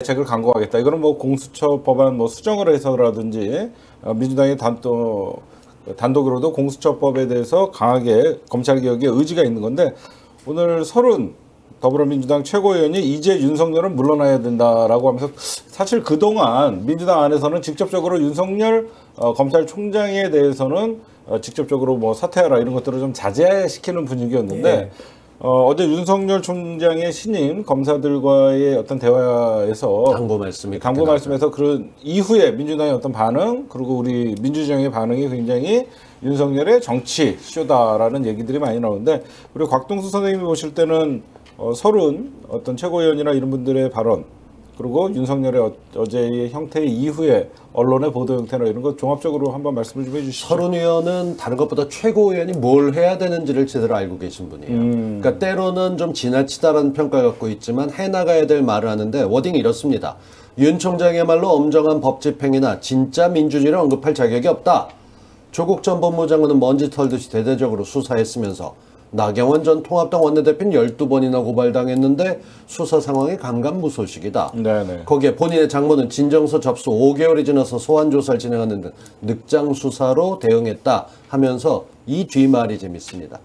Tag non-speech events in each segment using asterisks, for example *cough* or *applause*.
대책을 강구하겠다. 이거는 뭐 공수처 법안 뭐 수정을 해서라든지 어, 민주당의 단도 단독으로도 공수처법에 대해서 강하게 검찰 개혁에 의지가 있는 건데 오늘 서른 더불어민주당 최고위원이 이제 윤석열은 물러나야 된다라고 하면서 사실 그동안 민주당 안에서는 직접적으로 윤석열 어, 검찰총장에 대해서는 어, 직접적으로 뭐 사퇴하라 이런 것들을 좀 자제시키는 분위기였는데 예. 어, 어제 윤석열 총장의 신임 검사들과의 어떤 대화에서 당부 말씀이 그때 말씀에서 그런 이후에 민주당의 어떤 반응 그리고 우리 민주정의 반응이 굉장히 윤석열의 정치 쇼다라는 얘기들이 많이 나오는데 우리 곽동수 선생님이 보실 때는 어, 서른 어떤 최고위원이나 이런 분들의 발언 그리고 윤석열의 어, 어제의 형태 이후에 언론의 보도 형태나 이런 거 종합적으로 한번 말씀을 좀 해주시죠. 서른 의원은 다른 것보다 최고위원이 뭘 해야 되는지를 제대로 알고 계신 분이에요. 음. 그러니까 때로는 좀 지나치다라는 평가를 갖고 있지만 해나가야 될 말을 하는데 워딩이 이렇습니다. 윤 총장의말로 엄정한 법 집행이나 진짜 민주주의를 언급할 자격이 없다. 조국 전 법무장관은 먼지 털듯이 대대적으로 수사했으면서 나경원 전 통합당 원내대표는 12번이나 고발당했는데 수사 상황이 감감무소식이다. 네네. 거기에 본인의 장모는 진정서 접수 5개월이 지나서 소환 조사를 진행하는 등 늑장 수사로 대응했다 하면서 이 뒷말이 재밌습니다.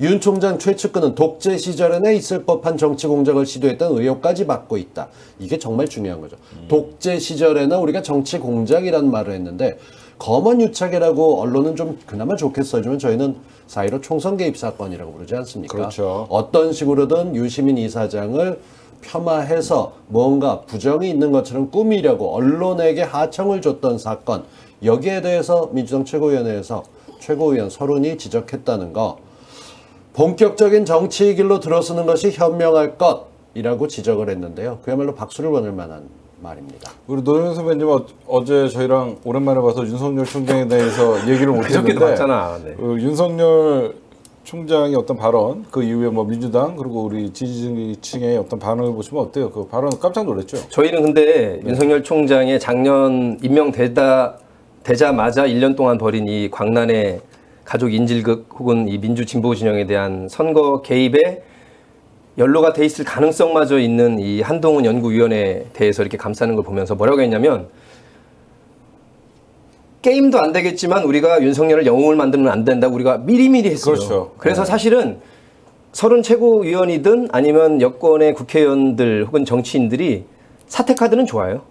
윤 총장 최측근은 독재 시절에는 있을 법한 정치 공작을 시도했던 의혹까지 받고 있다. 이게 정말 중요한 거죠. 독재 시절에는 우리가 정치 공작이라는 말을 했는데 검언 유착이라고 언론은 좀 그나마 좋게 써주면 저희는 사이로 총선 개입 사건이라고 부르지 않습니까? 그렇죠. 어떤 식으로든 유시민 이사장을 폄하해서 뭔가 부정이 있는 것처럼 꾸미려고 언론에게 하청을 줬던 사건 여기에 대해서 민주당 최고위원회에서 최고위원 서른이 지적했다는 거 본격적인 정치의 길로 들어서는 것이 현명할 것이라고 지적을 했는데요. 그야말로 박수를 보낼 만한 말입니다. 우리 노영 선배님 어, 어제 저희랑 오랜만에 봐서 윤석열 총장에 대해서 얘기를 *laughs* 못했는데 봤잖아. 네. 어, 윤석열 총장의 어떤 발언 그 이후에 뭐 민주당 그리고 우리 지지층의 어떤 반응을 보시면 어때요? 그 발언 깜짝 놀랐죠. 저희는 근데 윤석열 총장의 작년 임명되다 되자마자 1년 동안 벌인 이 광란의 가족 인질극 혹은 이 민주 진보 진영에 대한 선거 개입에 연로가 돼 있을 가능성마저 있는 이 한동훈 연구위원회에 대해서 이렇게 감싸는 걸 보면서 뭐라고 했냐면 게임도 안 되겠지만 우리가 윤석열을 영웅을 만들면 안 된다고 우리가 미리미리 했어요. 그렇죠. 그래서 사실은 서른 최고위원이든 아니면 여권의 국회의원들 혹은 정치인들이 사퇴 카드는 좋아요.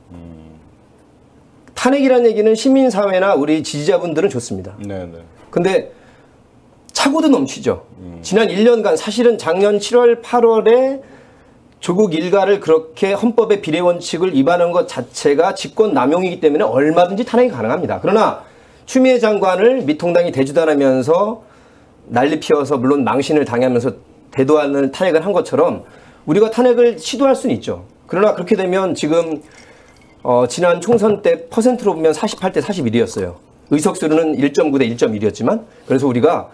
탄핵이라는 얘기는 시민사회나 우리 지지자분들은 좋습니다. 네네. 근데 차고도 넘치죠. 지난 1년간 사실은 작년 7월, 8월에 조국 일가를 그렇게 헌법의 비례 원칙을 위반한 것 자체가 직권 남용이기 때문에 얼마든지 탄핵이 가능합니다. 그러나 추미애 장관을 미통당이 대주단하면서 난리 피워서 물론 망신을 당하면서 대도하는 탄핵을 한 것처럼 우리가 탄핵을 시도할 수는 있죠. 그러나 그렇게 되면 지금 어, 지난 총선 때 퍼센트로 보면 48대 41이었어요. 의석수는 1.9 대 1.1이었지만 그래서 우리가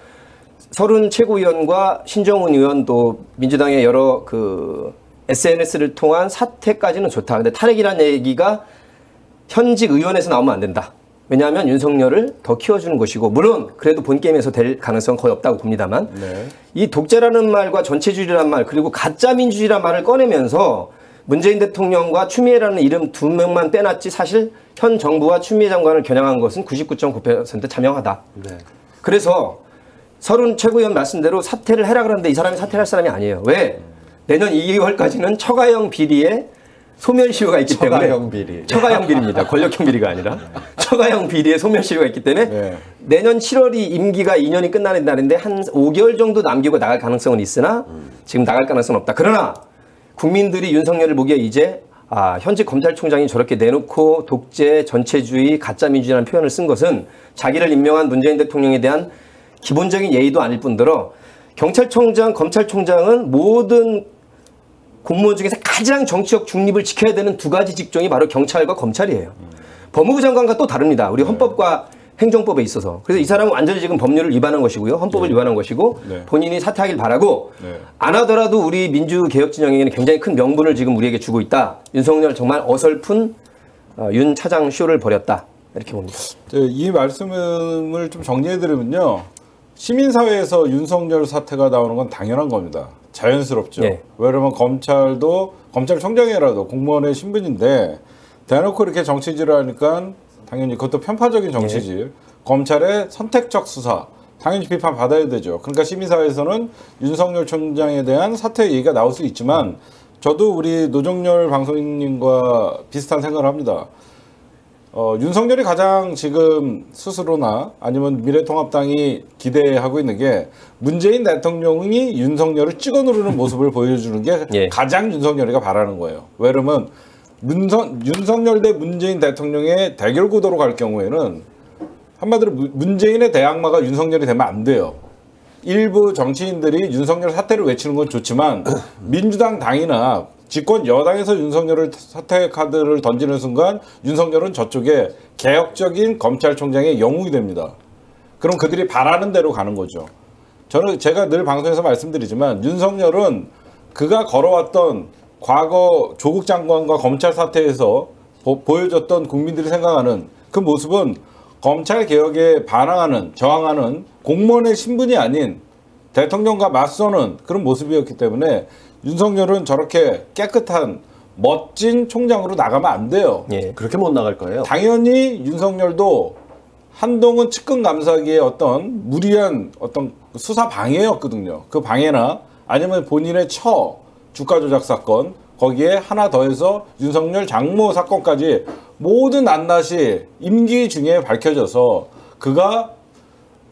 서른 최고위원과 신정훈 의원 또 민주당의 여러 그 SNS를 통한 사퇴까지는 좋다. 근데 탄핵이라는 얘기가 현직 의원에서 나오면 안 된다. 왜냐하면 윤석열을 더 키워주는 것이고 물론 그래도 본 게임에서 될 가능성은 거의 없다고 봅니다만 네. 이 독재라는 말과 전체주의라는 말 그리고 가짜 민주주의라는 말을 꺼내면서 문재인 대통령과 추미애라는 이름 두 명만 빼놨지 사실 현 정부와 추미애 장관을 겨냥한 것은 99.9% 자명하다. 네. 그래서 서른 최고위원 말씀대로 사퇴를 해라 그러는데 이 사람이 사퇴할 사람이 아니에요. 왜? 내년 2월까지는 처가형 비리에 소멸시효가 있기 때문에 처가형 비리. 처가형 비리입니다. 권력형 비리가 아니라 처가형 비리에 소멸시효가 있기 때문에 네. 내년 7월이 임기가 2년이 끝나는 날인데 한 5개월 정도 남기고 나갈 가능성은 있으나 지금 나갈 가능성은 없다. 그러나 국민들이 윤석열을 보기에 이제 아, 현직 검찰총장이 저렇게 내놓고 독재, 전체주의, 가짜민주주의라는 표현을 쓴 것은 자기를 임명한 문재인 대통령에 대한 기본적인 예의도 아닐 뿐더러 경찰청장, 검찰총장은 모든 공무원 중에서 가장 정치적 중립을 지켜야 되는 두 가지 직종이 바로 경찰과 검찰이에요. 법무부 장관과 또 다릅니다. 우리 헌법과 행정법에 있어서. 그래서 이 사람은 완전히 지금 법률을 위반한 것이고요. 헌법을 위반한 것이고 네. 본인이 사퇴하길 바라고 네. 안 하더라도 우리 민주개혁 진영에게는 굉장히 큰 명분을 지금 우리에게 주고 있다. 윤석열 정말 어설픈 어, 윤 차장 쇼를 벌였다. 이렇게 봅니다. 저, 이 말씀을 좀 정리해 드리면요. 시민사회에서 윤석열 사태가 나오는 건 당연한 겁니다. 자연스럽죠. 예. 왜냐면 검찰도 검찰총장이라도 공무원의 신분인데 대놓고 이렇게 정치질을 하니까 당연히 그것도 편파적인 정치질. 검찰의 선택적 수사. 당연히 비판 받아야 되죠. 그러니까 시민사회에서는 윤석열 총장에 대한 사퇴 얘기가 나올 수 있지만 저도 우리 노정열 방송인님과 비슷한 생각을 합니다. 어, 윤석열이 가장 지금 스스로나 아니면 미래통합당이 기대하고 있는 게 문재인 대통령이 윤석열을 찍어 누르는 모습을 *laughs* 보여주는 게 예. 가장 윤석열이가 바라는 거예요. 왜냐면 문선, 윤석열 대 문재인 대통령의 대결 구도로 갈 경우에는 한마디로 무- 문재인의 대항마가 윤석열이 되면 안 돼요. 일부 정치인들이 윤석열 사퇴를 외치는 건 좋지만 민주당 당이나 집권 여당에서 윤석열을 사퇴 카드를 던지는 순간 윤석열은 저쪽에 개혁적인 검찰총장의 영웅이 됩니다. 그럼 그들이 바라는 대로 가는 거죠. 저는 제가 늘 방송에서 말씀드리지만 윤석열은 그가 걸어왔던 과거 조국 장관과 검찰 사태에서 보, 보여줬던 국민들이 생각하는 그 모습은 검찰 개혁에 반항하는 저항하는 공무원의 신분이 아닌 대통령과 맞서는 그런 모습이었기 때문에 윤석열은 저렇게 깨끗한 멋진 총장으로 나가면 안 돼요. 예. 그렇게 못 나갈 거예요. 당연히 윤석열도 한동훈 측근 감사기의 어떤 무리한 어떤 수사 방해였거든요. 그 방해나 아니면 본인의 처 주가 조작 사건 거기에 하나 더해서 윤석열 장모 사건까지 모든 낱낱이 임기 중에 밝혀져서 그가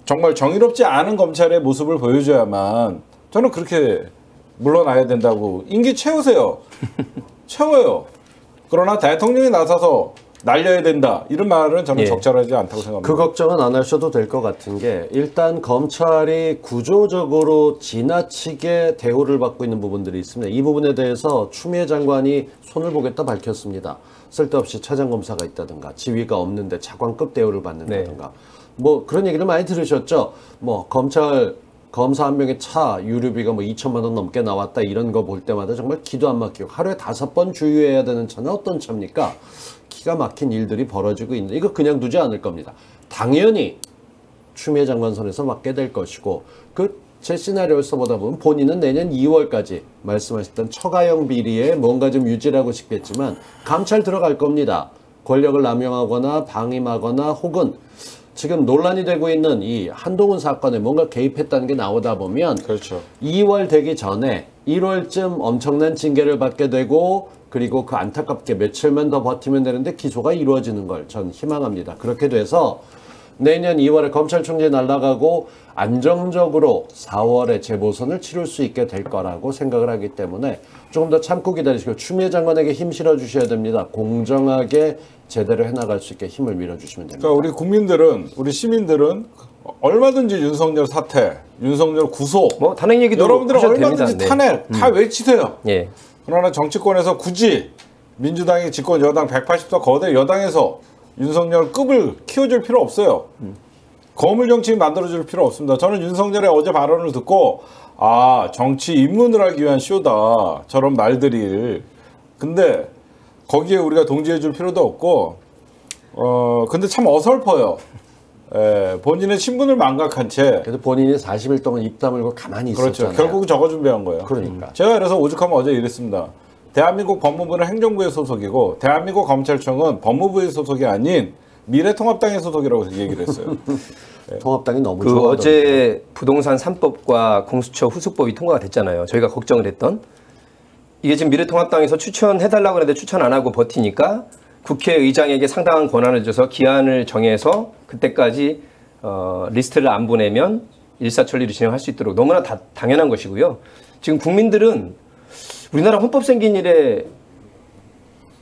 정말 정의롭지 않은 검찰의 모습을 보여줘야만 저는 그렇게 물러나야 된다고 임기 채우세요. *laughs* 채워요. 그러나 대통령이 나서서 날려야 된다 이런 말은 저는 예. 적절하지 않다고 생각합니다. 그 걱정은 안 하셔도 될 것 같은 게 일단 검찰이 구조적으로 지나치게 대우를 받고 있는 부분들이 있습니다. 이 부분에 대해서 추미애 장관이 손을 보겠다 밝혔습니다. 쓸데없이 차장검사가 있다든가 지위가 없는데 차관급 대우를 받는다든가 뭐 그런 얘기를 많이 들으셨죠. 뭐 검찰 검사 한 명의 차 유류비가 뭐 2천만 원 넘게 나왔다 이런 거 볼 때마다 정말 기도 안 막히고 하루에 다섯 번 주유해야 되는 차는 어떤 차입니까? 기가 막힌 일들이 벌어지고 있는데 이거 그냥 두지 않을 겁니다. 당연히 추미애 장관 선에서 맡게 될 것이고 그 제 시나리오를 써보다 보면 본인은 내년 2월까지 말씀하셨던 처가형 비리에 뭔가 좀 유지하고 싶겠지만 감찰 들어갈 겁니다. 권력을 남용하거나 방임하거나 혹은 지금 논란이 되고 있는 이 한동훈 사건에 뭔가 개입했다는 게 나오다 보면 그렇죠. 2월 되기 전에 1월쯤 엄청난 징계를 받게 되고 그리고 그 안타깝게 며칠만 더 버티면 되는데 기소가 이루어지는 걸 전 희망합니다. 그렇게 돼서 내년 2월에 검찰총재 날아가고 안정적으로 4월에 재보선을 치를 수 있게 될 거라고 생각을 하기 때문에 조금 더 참고 기다리시고 추미애 장관에게 힘 실어 주셔야 됩니다. 공정하게 제대로 해나갈 수 있게 힘을 밀어주시면 됩니다. 그러니까 우리 국민들은 우리 시민들은 얼마든지 윤석열 사퇴, 윤석열 구속, 뭐 탄핵 얘기도 여러분들은 하셔도 얼마든지 됩니다. 네. 탄핵 다 외치세요. 예. 그러나 정치권에서 굳이 민주당이 집권 여당 180석 거대 여당에서 윤석열 급을 키워줄 필요 없어요. 거물 정치 만들어줄 필요 없습니다. 저는 윤석열의 어제 발언을 듣고 아 정치 입문을 하기 위한 쇼다 저런 말들이 근데 거기에 우리가 동지해줄 필요도 없고 어 근데 참 어설퍼요. 예, 본인의 신분을 망각한 채 그래도 본인이 40일 동안 입 다물고 가만히 그렇죠. 있었잖아요. 결국 저거 준비한 거예요. 그러니까. 제가 그래서 오죽하면 어제 이랬습니다. 대한민국 법무부는 행정부의 소속이고 대한민국 검찰청은 법무부의 소속이 아닌 미래통합당의 소속이라고 얘기를 했어요. *laughs* 통합당이 너무 그 좋아하더라고요. 어제 부동산 3법과 공수처 후속법이 통과가 됐잖아요. 저희가 걱정을 했던 이게 지금 미래통합당에서 추천해달라고 하는데 추천 안 하고 버티니까 국회의장에게 상당한 권한을 줘서 기한을 정해서 그때까지 어, 리스트를 안 보내면 일사천리로 진행할 수 있도록 너무나 다, 당연한 것이고요. 지금 국민들은 우리나라 헌법 생긴 이래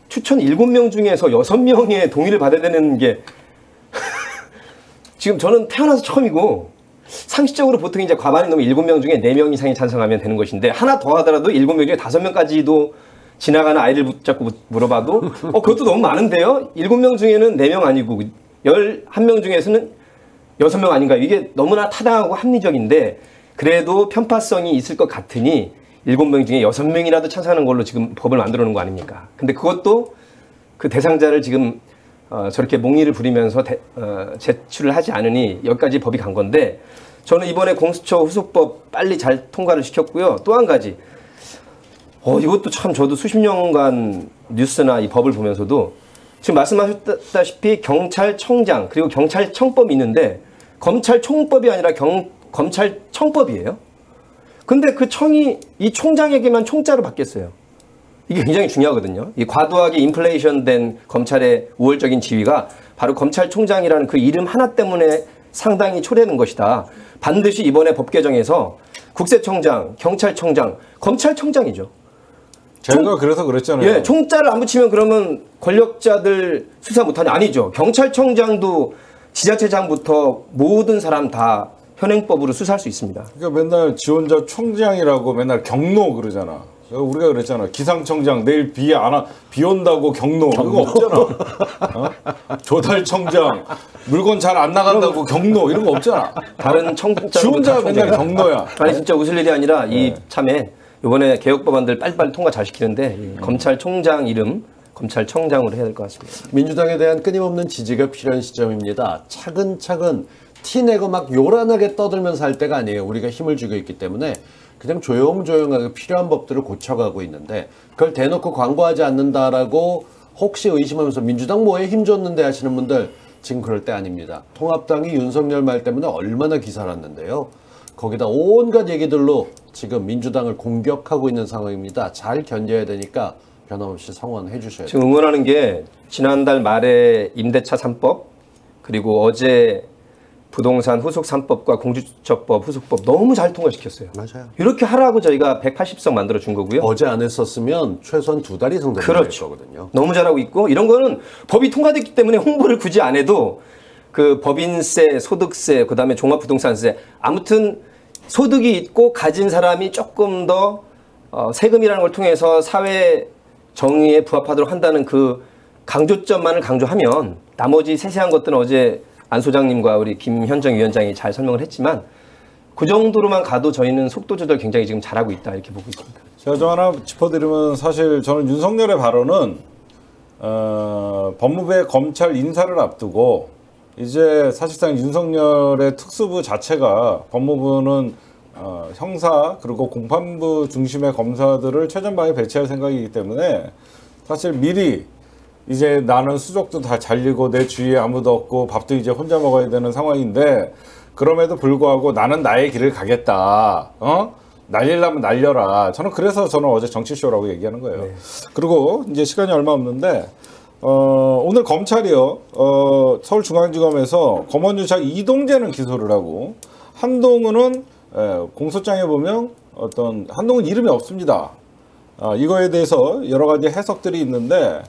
추천 7명 중에서 6명의 동의를 받아야 되는 게 *laughs* 지금 저는 태어나서 처음이고 상식적으로 보통 이제 과반이 넘으면 7명 중에 4명 이상이 찬성하면 되는 것인데 하나 더 하더라도 7명 중에 5명까지도 지나가는 아이를 붙잡고 물어봐도 *laughs* 어 그것도 너무 많은데요. 7명 중에는 4명 아니고 11명 중에서는 6명 아닌가요? 이게 너무나 타당하고 합리적인데 그래도 편파성이 있을 것 같으니 7명 중에 6명이라도 찬성하는 걸로 지금 법을 만들어 놓은 거 아닙니까? 근데 그것도 그 대상자를 지금 어, 저렇게 몽의를 부리면서 대- 어, 제출을 하지 않으니 여기까지 법이 간 건데 저는 이번에 공수처 후속법 빨리 잘 통과를 시켰고요. 또 한 가지. 어, 이것도 참 저도 수십 년간 뉴스나 이 법을 보면서도 지금 말씀하셨다시피 경찰청장 그리고 경찰청법이 있는데 검찰총법이 아니라 경, 검찰청법이에요. 근데 그 청이 이 총장에게만 총자로 바뀌었어요. 이게 굉장히 중요하거든요. 이 과도하게 인플레이션 된 검찰의 우월적인 지위가 바로 검찰총장이라는 그 이름 하나 때문에 상당히 초래하는 것이다. 반드시 이번에 법 개정에서 국세청장, 경찰청장, 검찰청장이죠. 제가 그래서 그랬잖아요. 예, 총자를 안 붙이면 그러면 권력자들 수사 못하냐? 아니죠. 경찰청장도 지자체장부터 모든 사람 다 현행법으로 수사할 수 있습니다. 그러니까 맨날 지원자 총장이라고 맨날 경로 그러잖아. 우리가 그랬잖아. 기상청장 내일 비 안 와, 비 온다고 경로, 이거 없잖아. 어? 조달청장 물건 잘 안 나간다고 경로 이런 거 없잖아. 다른 청장 지원자 맨날 경로야. 아니 진짜 웃을 일이 아니라 이 참에 이번에 개혁 법안들 빨리빨리 통과 잘 시키는데 이 검찰총장 이름 검찰청장으로 해야 될 것 같습니다. 민주당에 대한 끊임없는 지지가 필요한 시점입니다. 차근차근 티내고 막 요란하게 떠들면서 할 때가 아니에요. 우리가 힘을 주고 있기 때문에 그냥 조용조용하게 필요한 법들을 고쳐가고 있는데 그걸 대놓고 광고하지 않는다라고 혹시 의심하면서 민주당 뭐에 힘 줬는데 하시는 분들 지금 그럴 때 아닙니다. 통합당이 윤석열 말 때문에 얼마나 기사났는데요. 거기다 온갖 얘기들로 지금 민주당을 공격하고 있는 상황입니다. 잘 견뎌야 되니까 변함없이 성원해 주셔야. 지금 응원하는 게 지난달 말에 임대차 3법 그리고 어제 부동산 후속 3법과 공주처법 후속법 너무 잘 통과시켰어요. 맞아요. 이렇게 하라고 저희가 180석 만들어 준 거고요. 어제 안 했었으면 최소한 두 달 이상 되는 그렇죠. 거거든요. 너무 잘하고 있고 이런 거는 법이 통과됐기 때문에 홍보를 굳이 안 해도 그 법인세, 소득세, 그다음에 종합부동산세 아무튼 소득이 있고 가진 사람이 조금 더 어, 세금이라는 걸 통해서 사회 정의에 부합하도록 한다는 그 강조점만을 강조하면 나머지 세세한 것들은 어제 안 소장님과 우리 김현정 위원장이 잘 설명을 했지만 그 정도로만 가도 저희는 속도 조절 굉장히 지금 잘하고 있다 이렇게 보고 있습니다. 제가 좀 하나 짚어드리면 사실 저는 윤석열의 발언은 어, 법무부의 검찰 인사를 앞두고 이제 사실상 윤석열의 특수부 자체가 법무부는 어, 형사 그리고 공판부 중심의 검사들을 최전방에 배치할 생각이기 때문에 사실 미리 이제 나는 수족도 다 잘리고 내 주위에 아무도 없고 밥도 이제 혼자 먹어야 되는 상황인데 그럼에도 불구하고 나는 나의 길을 가겠다. 어? 날리려면 날려라. 저는 그래서 저는 어제 정치쇼라고 얘기하는 거예요. 그리고 이제 시간이 얼마 없는데 어, 오늘 검찰이요. 어, 서울중앙지검에서 검언유착 이동재는 기소를 하고 한동훈은 에, 공소장에 보면 어떤 한동훈 이름이 없습니다. 아, 이거에 대해서 여러 가지 해석들이 있는데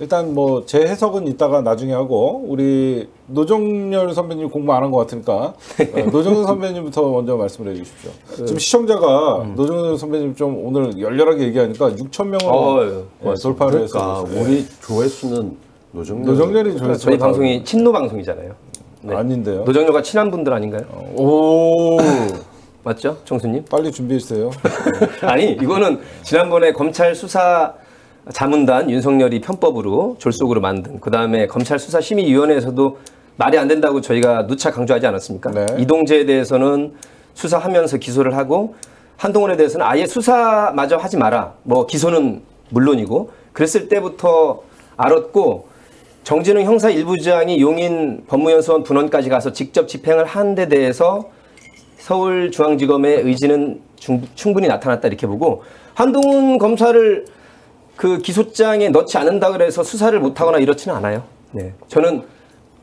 일단 뭐 제 해석은 이따가 나중에 하고 우리 노정열 선배님 공부 안 한 것 같으니까 *laughs* 어, 노정열 선배님부터 먼저 말씀을 해주십시오. 지금 시청자가 노정열 선배님 좀 오늘 열렬하게 얘기하니까 6천 명을 어휴, 네, 돌파를 그러니까 했어요. 우리 조회수는 노정열 노정열이 그러니까 조회수가 저희 방송이 친노 방송이잖아요. 네. 아닌데요. 노정열과 친한 분들 아닌가요? 오 *laughs* 맞죠, 정수님? 빨리 준비해 주세요. *laughs* 아니 이거는 지난번에 검찰 수사 자문단 윤석열이 편법으로 졸속으로 만든 그 다음에 검찰 수사 심의 위원회에서도 말이 안 된다고 저희가 누차 강조하지 않았습니까? 네. 이동재에 대해서는 수사하면서 기소를 하고 한동훈에 대해서는 아예 수사마저 하지 마라. 뭐 기소는 물론이고 그랬을 때부터 알았고 정진웅 형사 일부장이 용인 법무연수원 분원까지 가서 직접 집행을 한 데 대해서 서울중앙지검의 의지는 중- 충분히 나타났다 이렇게 보고 한동훈 검사를 그 기소장에 넣지 않는다 그래서 수사를 못하거나 이렇지는 않아요. 네, 저는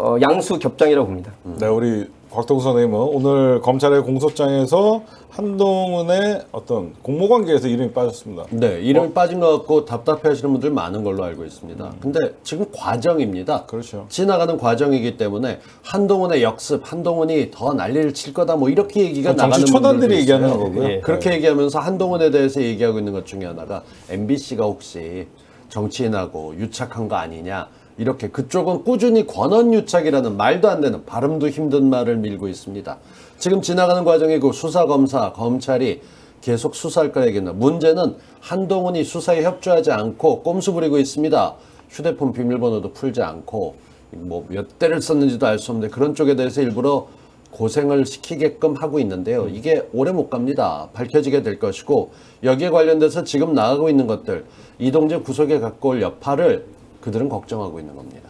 어, 양수 겹장이라고 봅니다. 네, 우리 곽동수 선생님은 오늘 검찰의 공소장에서 한동훈의 어떤 공모 관계에서 이름이 빠졌습니다. 네, 이름이 빠진 것 같고 답답해 하시는 분들 많은 걸로 알고 있습니다. 근데 지금 과정입니다. 그렇죠. 지나가는 과정이기 때문에 한동훈의 역습, 한동훈이 더 난리를 칠 거다 뭐 이렇게 얘기가 정치 나가는 초단들이 분들도 있어요. 얘기하는 거고요. 예. 그렇게 얘기하면서 한동훈에 대해서 얘기하고 있는 것 중에 하나가 MBC가 혹시 정치인하고 유착한 거 아니냐 이렇게 그쪽은 꾸준히 권한 유착이라는 말도 안 되는 발음도 힘든 말을 밀고 있습니다. 지금 지나가는 과정이고 수사 검사 검찰이 계속 수사할 얘기했나 문제는 한동훈이 수사에 협조하지 않고 꼼수 부리고 있습니다. 휴대폰 비밀번호도 풀지 않고 뭐 몇 대를 썼는지도 알 수 없는데 그런 쪽에 대해서 일부러 고생을 시키게끔 하고 있는데요. 이게 오래 못 갑니다. 밝혀지게 될 것이고 여기에 관련돼서 지금 나가고 있는 것들 이동재 구속에 갖고 올 여파를 그들은 걱정하고 있는 겁니다.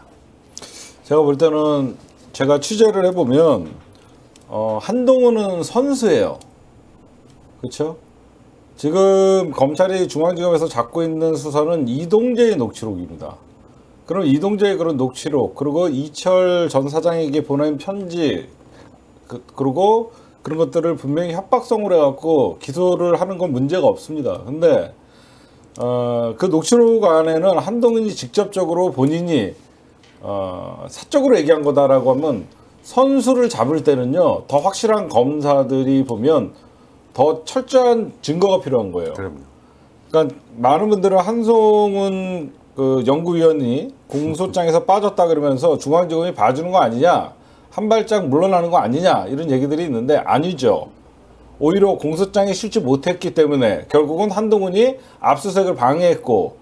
제가 볼 때는 제가 취재를 해보면 어, 한동훈은 선수예요. 그렇죠? 지금 검찰이 중앙지검에서 잡고 있는 수사는 이동재의 녹취록입니다. 그럼 이동재의 그런 녹취록 그리고 이철 전 사장에게 보낸 편지 그, 그리고 그런 것들을 분명히 협박성으로 해갖고 기소를 하는 건 문제가 없습니다. 근데 어, 그 녹취록 안에는 한동훈이 직접적으로 본인이 어, 사적으로 얘기한 거다라고 하면 선수를 잡을 때는요 더 확실한 검사들이 보면 더 철저한 증거가 필요한 거예요. 그럼요. 그러니까 많은 분들은 한송은 그 연구위원이 공소장에서 *laughs* 빠졌다 그러면서 중앙지검이 봐주는 거 아니냐 한 발짝 물러나는 거 아니냐 이런 얘기들이 있는데 아니죠. 오히려 공소장에 실지 못했기 때문에 결국은 한동훈이 압수수색을 방해했고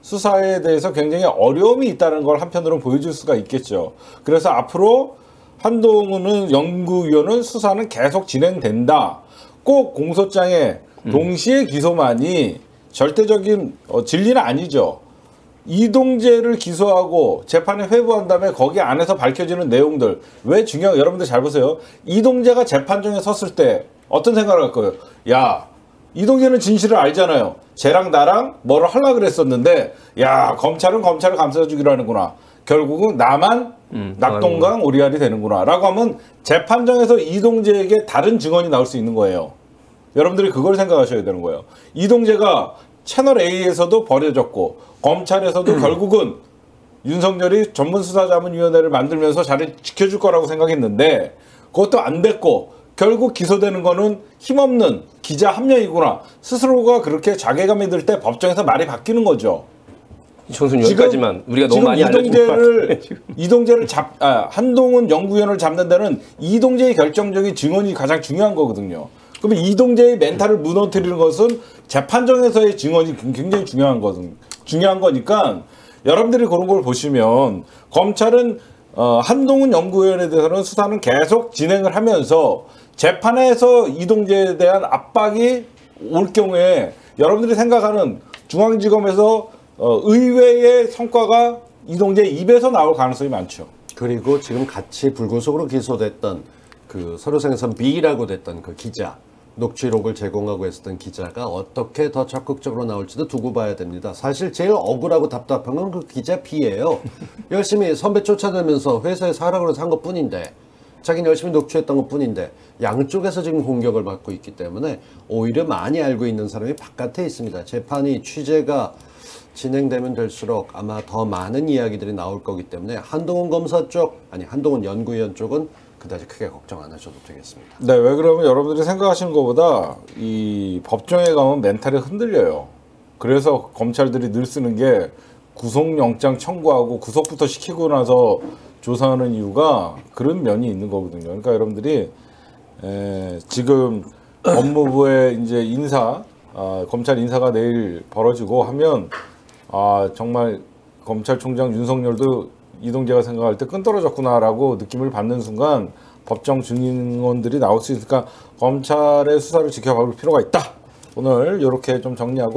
수사에 대해서 굉장히 어려움이 있다는 걸 한편으로 보여줄 수가 있겠죠. 그래서 앞으로 한동훈은 연구위원은 수사는 계속 진행된다. 꼭 공소장에 동시에 기소만이 절대적인 어, 진리는 아니죠. 이동재를 기소하고 재판에 회부한 다음에 거기 안에서 밝혀지는 내용들 왜 중요? 여러분들 잘 보세요. 이동재가 재판정에 섰을 때 어떤 생각을 할 거예요? 야 이동재는 진실을 알잖아요. 쟤랑 나랑 뭐를 하려 그랬었는데 야 검찰은 검찰을 감싸주기로 하는구나. 결국은 나만 낙동강 오리알이 되는구나 라고 하면 재판정에서 이동재에게 다른 증언이 나올 수 있는 거예요. 여러분들이 그걸 생각하셔야 되는 거예요. 이동재가 채널 A에서도 버려졌고 검찰에서도 결국은 윤석열이 전문수사자문위원회를 만들면서 자리 지켜줄 거라고 생각했는데 그것도 안 됐고 결국 기소되는 거는 힘없는 기자 한 명이구나 스스로가 그렇게 자괴감이 들 때 법정에서 말이 바뀌는 거죠. 총선 여기까지만 우리가 너무 많이. 이동재를 이동재를 잡 아, 한동훈 연구위원을 잡는 데는 이동재의 결정적인 증언이 가장 중요한 거거든요. 그러면 이동재의 멘탈을 무너뜨리는 것은 재판정에서의 증언이 굉장히 중요한 거든 중요한 거니까 여러분들이 그런 걸 보시면 검찰은 어, 한동훈 연구위원에 대해서는 수사는 계속 진행을 하면서 재판에서 이동재에 대한 압박이 올 경우에 여러분들이 생각하는 중앙지검에서 어, 의외의 성과가 이동재 입에서 나올 가능성이 많죠. 그리고 지금 같이 불구속으로 기소됐던 그 서류생선 B라고 됐던 그 기자 녹취록을 제공하고 있었던 기자가 어떻게 더 적극적으로 나올지도 두고 봐야 됩니다. 사실 제일 억울하고 답답한 건 그 기자 B예요. 열심히 선배 쫓아다니면서 회사에서 하라고 한 것뿐인데 자기는 열심히 녹취했던 것 뿐인데 양쪽에서 지금 공격을 받고 있기 때문에 오히려 많이 알고 있는 사람이 바깥에 있습니다. 재판이 취재가 진행되면 될수록 아마 더 많은 이야기들이 나올 거기 때문에 한동훈 검사 쪽 아니 한동훈 연구위원 쪽은 그다지 크게 걱정 안 하셔도 되겠습니다. 네, 왜 그러면 여러분들이 생각하시는 것보다 이 법정에 가면 멘탈이 흔들려요. 그래서 검찰들이 늘 쓰는 게 구속영장 청구하고 구속부터 시키고 나서 조사하는 이유가 그런 면이 있는 거거든요. 그러니까 여러분들이 에, 지금 법무부의 이제 인사, 아, 검찰 인사가 내일 벌어지고 하면 아 정말 검찰총장 윤석열도 이동재가 생각할 때 끈 떨어졌구나라고 느낌을 받는 순간 법정 증인원들이 나올 수 있으니까 검찰의 수사를 지켜볼 필요가 있다. 오늘 이렇게 좀 정리하고.